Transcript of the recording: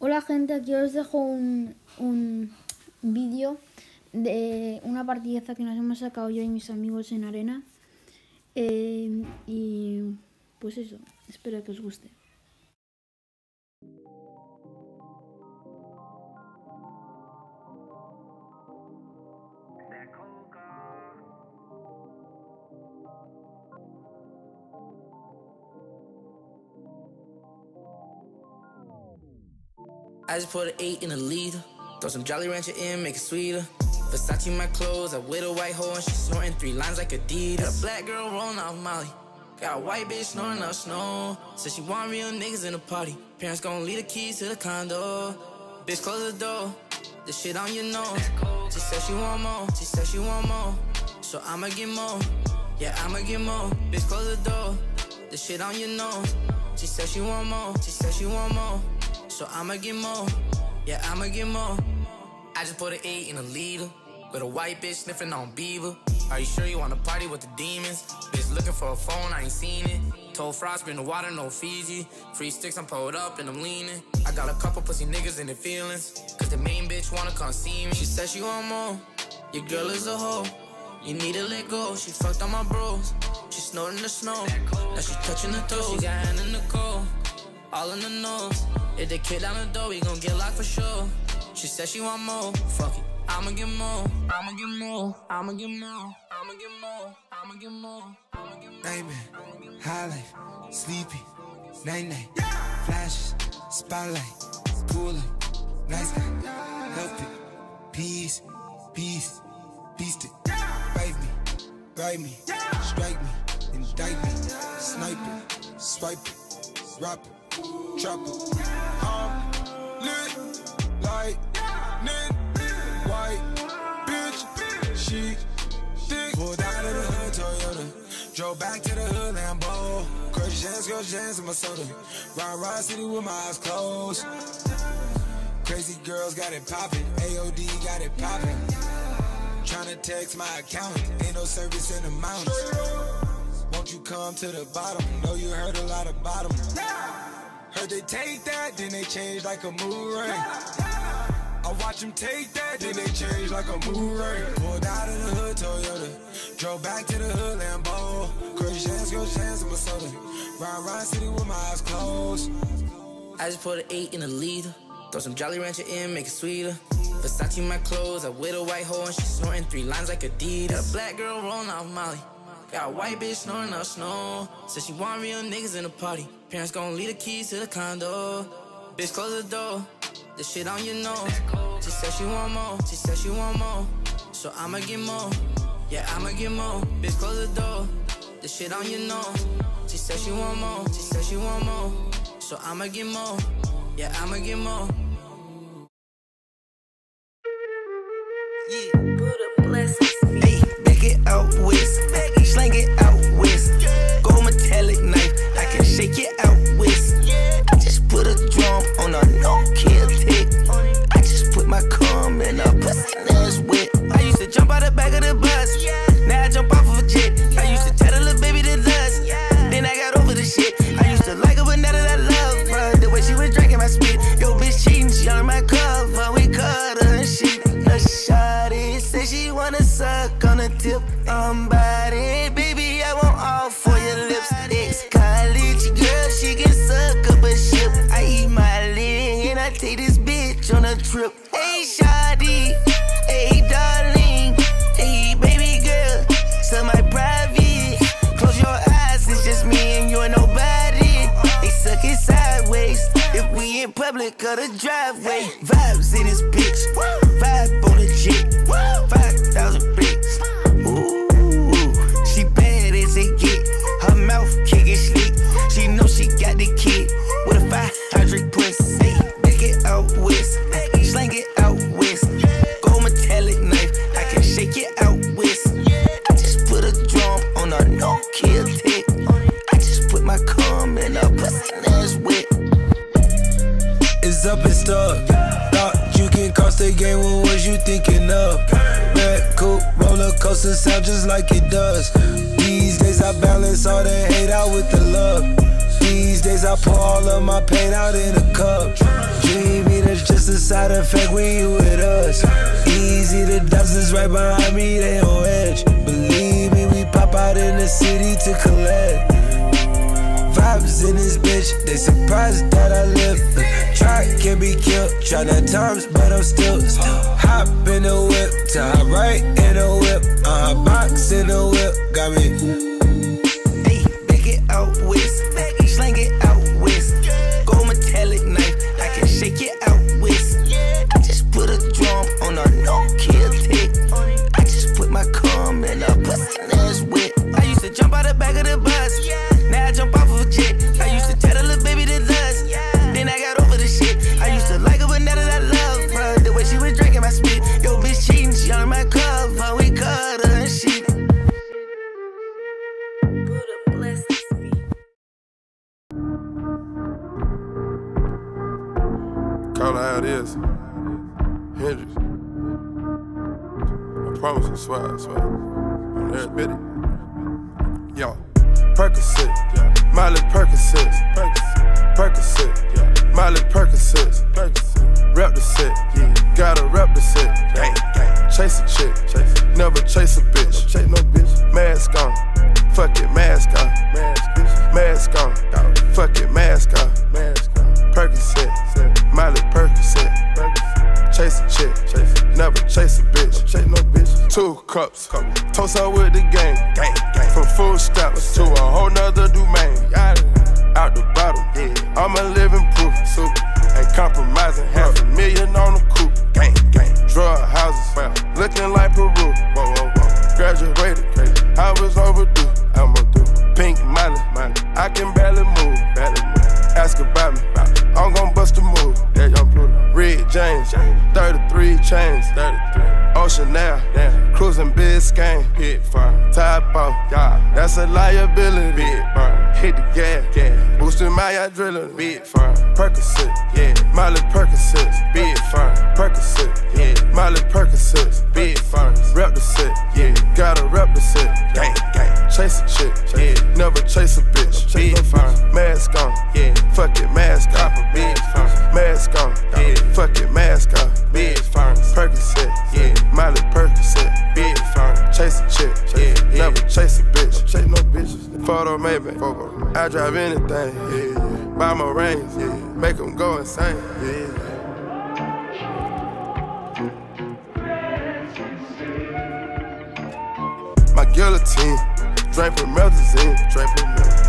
Hola gente, aquí os dejo un, un vídeo de una partideza que nos hemos sacado yo y mis amigos en arena. Eh, y pues eso, espero que os guste. I just put an eight in a liter. Throw some Jolly Rancher in, make it sweeter. Versace my clothes, I with a white hoe and she snorting three lines like Adidas. Got a black girl rolling off Molly. Got a white bitch snoring up snow. Said she want real niggas in the party. Parents gon' leave the keys to the condo. Bitch, close the door. The shit on your nose. She said she want more. She said she want more. So I'ma get more. Yeah, I'ma get more. Bitch, close the door. The shit on your nose. She said she want more. She said she want more. So I'ma get more. Yeah, I'ma get more. I just put an eight in a liter. With a white bitch sniffing on Bieber. Are you sure you wanna party with the demons? Bitch looking for a phone, I ain't seen it. Told Frost, been the water, no Fiji. Free sticks, I'm pulled up and I'm leaning. I got a couple pussy niggas in their feelings. Cause the main bitch wanna come see me. She said she want more. Your girl is a hoe. You need to let go. She fucked on my bros. She snorting the snow. Now she touching the toes. She got hand in the cold. All in the nose. If they kick down the door, we gon' get locked for sure. She said she want more. Fuck it. I'ma get more. I'ma get more. I'ma get more. I'ma get more. I'ma get more. I'ma get more. Nightmare, high life, sleepy, night night, flashes, spotlight, up, nice guy, help it, peace, peace, beast it, bite me, bite me, strike me, indict me, snipe it, swipe it, rob it, it, I'm lit like white bitch, she thick, pulled out of the hood Toyota, drove back to the hood Lambo, crush jams, crush jams in my soda, ride ride city with my eyes closed. Crazy girls got it poppin', AOD got it poppin'. Tryna text my account, ain't no service in the mountains. Won't you come to the bottom? Know you heard a lot about them. Heard they take that, then they change like a mood ring. I watch them take that, then they change like a mood ring. Pulled out of the hood Toyota, drove back to the hood Lambo. Crush jams in my soda. Ride, ride city with my eyes closed. I just put an eight in a liter. Throw some Jolly Rancher in, make it sweeter. Versace my clothes, I with a white hoe and she snorting three lines like Adidas. Got a black girl rolling off Molly. Got a white bitch snoring up snow. Said she want real niggas in the party. Parents gon' leave the keys to the condo. Bitch, close the door. The shit on your nose. She said she want more. She said she want more. So I'ma get more. Yeah, I'ma get more. Bitch, close the door. The shit on your nose. She said she want more. She said she want more. So I'ma get more. Yeah, I'ma get more. She was drinking my spit. Yo, bitch cheating, she on my cover. We cut her and shit. A shawty say she wanna suck on the tip. I'm body, baby, I want all for your lips. Ex college girl, she can suck up a ship. I eat my leg and I take this bitch on a trip. Hey, shawty, in public or the driveway. Vibes in this bitch, vibe on the jet, five thousand bricks. Ooh, she bad as it get. Her mouth get slick. She know she got the kid with a 500 pussy. Back it out west, slang it out west. Go metallic knife, I can shake it out west. I just put a drum on a no kill tick. I just put my cum in a pussy that's wet. Up and stuck. Thought you can cross the game, what was you thinking of? Red coupe, roller coaster sound just like it does. These days I balance all the hate out with the love. These days I pour all of my pain out in a cup. Dreamy matter side effect when you with us. Easy, the dubsters right behind me, they on edge. Believe me, we pop out in the city to collect. Vibes in this bitch, they surprised that I live. Try can be killed, try nine times, but I'm still. still. Hop in the whip, top right in the whip, uh, box in the whip, got me. Call it how it is. Hendrix. I promise I swear, I swear. On every bit it. Yo. Percocet, yeah. Miley Percocet, Percocet, Percocet, yeah. Miley Percocet, Percocet. Rep the set, yeah. Gotta rep the set, gang, gang. Chase a chick, chase. never chase a bitch, no chase no bitch. Mask on, fuck it, mask on, mask, bitch. mask on, Two cups, toast her with the gang, gang, gang. From food stamps to a whole nother domain. Out the bottom, yeah. I'm a living proof, super. Ain't compromising, half a million on the coupe, gang, gang. Drug houses, looking like Peru, whoa, whoa, whoa. Graduated, crazy. I was overdue, I'm do. Pink money, money. I can barely move, barely move. Ask about me, I'm gon' bust a move. That. Red James, 33 chains, 33. Ocean now, cruising Biscayne, farm. Top off, yeah, that's a liability. Big farm. Hit the gas, gas. Boosting my adrenaline, big farm. Percocet, yeah, Miley Percocet, big farm. Percocet, yeah, Miley Percocet, big farm. Rep the set, yeah, gotta rep the set, gang, gang. Chase a chick, yeah, never chase a bitch, big farm. Mask on, yeah, fuck it, mask on, big farm. Mask on, yeah, fuck it, mask on, big farm. Percocet, yeah, Miley Percocet, big farm. Chase a chick, yeah, never chase a bitch, chase no bitches. Photo maybe, I drive anything, yeah. Buy my rings, yeah. Make them go insane, yeah. My guillotine, Melazine, drink from Melazine.